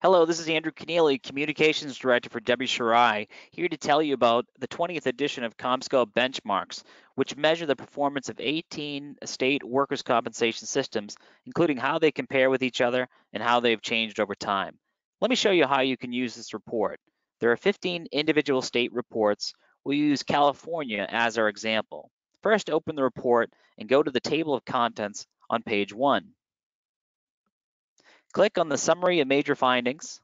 Hello, this is Andrew Kenneally, Communications Director for WCRI, here to tell you about the 20th edition of CompScope Benchmarks, which measure the performance of 18 state workers' compensation systems, including how they compare with each other and how they've changed over time. Let me show you how you can use this report. There are 15 individual state reports. We'll use California as our example. First, open the report and go to the table of contents on page one. Click on the Summary of Major Findings.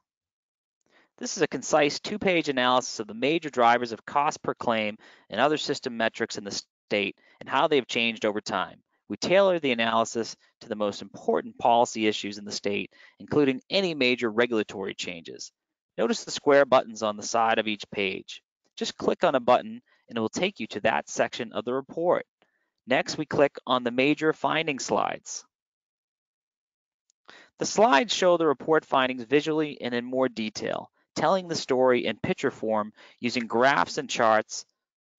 This is a concise two-page analysis of the major drivers of cost per claim and other system metrics in the state and how they've changed over time. We tailor the analysis to the most important policy issues in the state, including any major regulatory changes. Notice the square buttons on the side of each page. Just click on a button and it will take you to that section of the report. Next, we click on the major finding slides. The slides show the report findings visually and in more detail, telling the story in picture form using graphs and charts.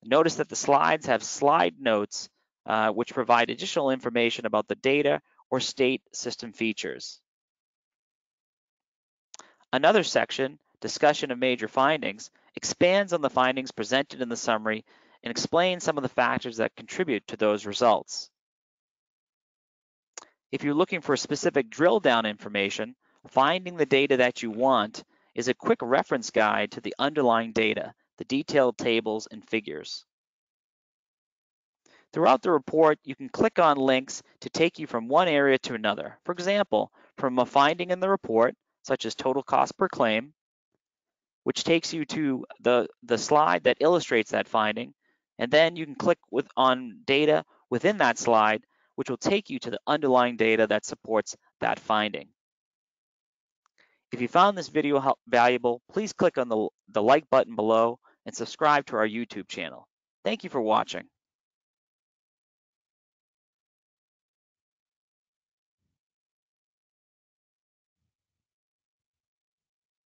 Notice that the slides have slide notes, uh, which provide additional information about the data or state system features. Another section, discussion of major findings, expands on the findings presented in the summary and explains some of the factors that contribute to those results. If you're looking for specific drill down information, finding the data that you want is a quick reference guide to the underlying data, the detailed tables and figures. Throughout the report, you can click on links to take you from one area to another. For example, from a finding in the report, such as total cost per claim, which takes you to the, the slide that illustrates that finding, and then you can click with, on data within that slide which will take you to the underlying data that supports that finding. If you found this video valuable, please click on the, the like button below and subscribe to our YouTube channel. Thank you for watching.